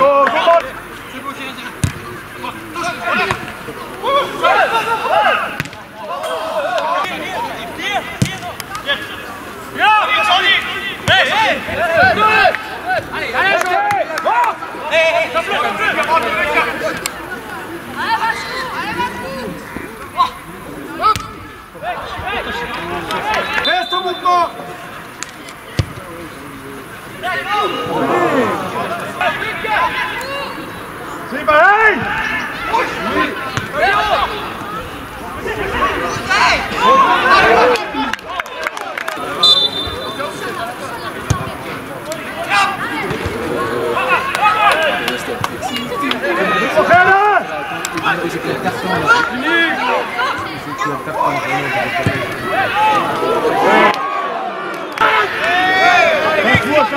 Oh, Sim, vai!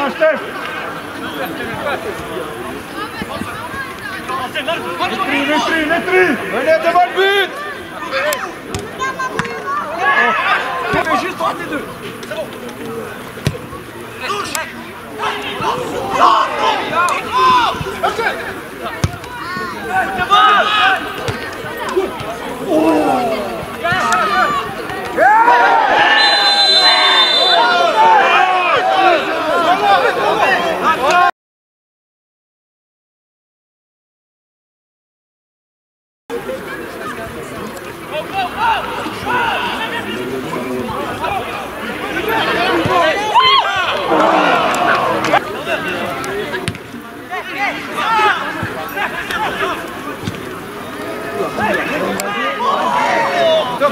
non, Steph juste les deux, c'est bon Stop,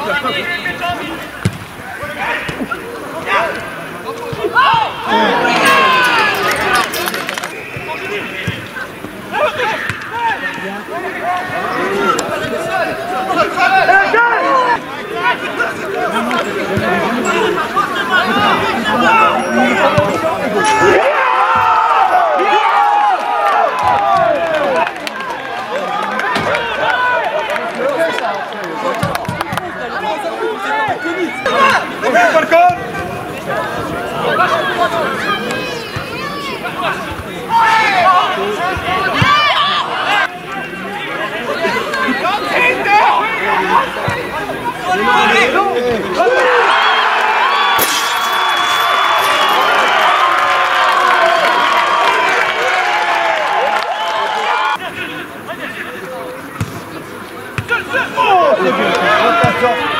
stop, stop. Falcon Obrigado.